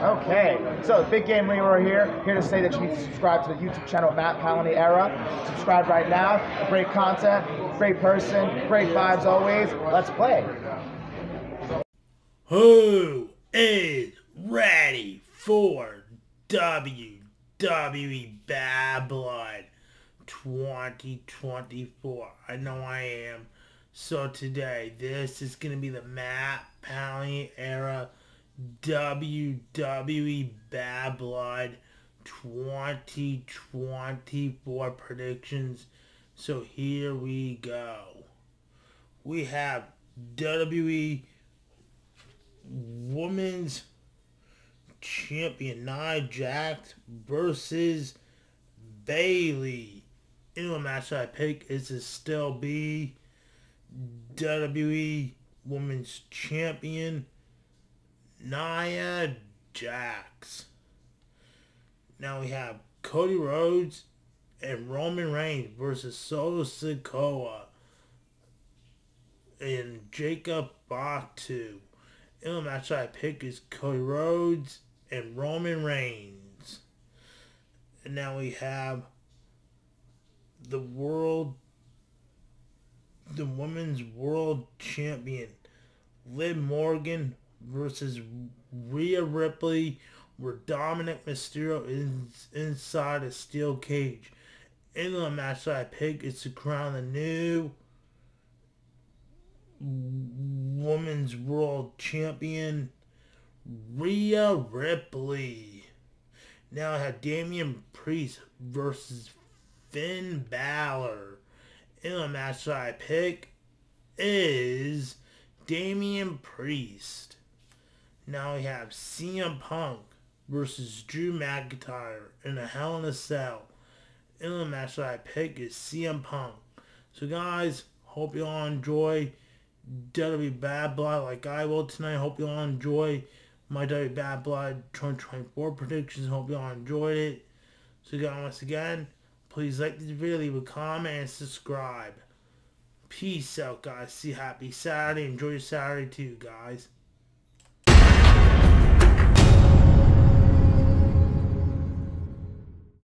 Okay, so Big Game Leroy here, here to say that you need to subscribe to the YouTube channel Matt Paolini Era. Subscribe right now. Great content, great person, great vibes always. Let's play. Who is ready for WWE Bad Blood 2024? I know I am. So today, this is going to be the Matt Paolini Era WWE Bad Blood 2024 predictions. So here we go. We have WWE Women's Champion Nia Jax versus Bayley. The match I pick is to still be WWE Women's Champion Nia Jax. Now we have Cody Rhodes and Roman Reigns versus Solo Sikoa and Jacob Fatu. In the match I pick is Cody Rhodes and Roman Reigns. And now we have the world, the women's world champion, Liv Morgan versus Rhea Ripley, where Dominik Mysterio is inside a steel cage. In the match that I pick is to crown the new Women's World Champion, Rhea Ripley. Now I have Damian Priest versus Finn Balor. In the match that I pick is Damian Priest. Now we have CM Punk versus Drew McIntyre in a Hell in a Cell. In the match that I pick is CM Punk. So guys, hope you all enjoy WWE Bad Blood like I will tonight. Hope you all enjoy my WWE Bad Blood 2024 predictions. Hope you all enjoyed it. So guys, once again, please like this video, leave a comment, and subscribe. Peace out, guys. See happy Saturday. Enjoy your Saturday too, guys.